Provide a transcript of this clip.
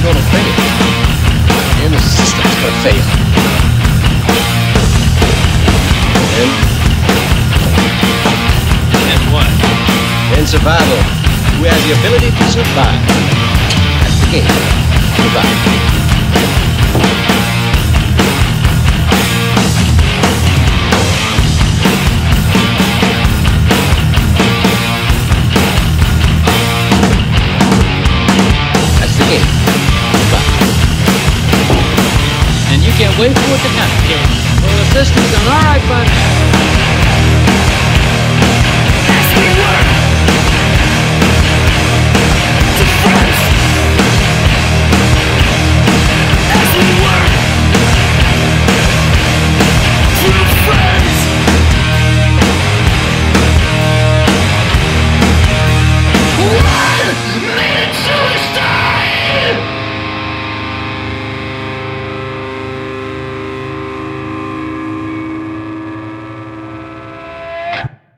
they're going to fail. And the system's going to fail. And, and what? And survival. Who has the ability to survive? That's the game. Survive. Wait for it to happen. Well, done, all right, bud.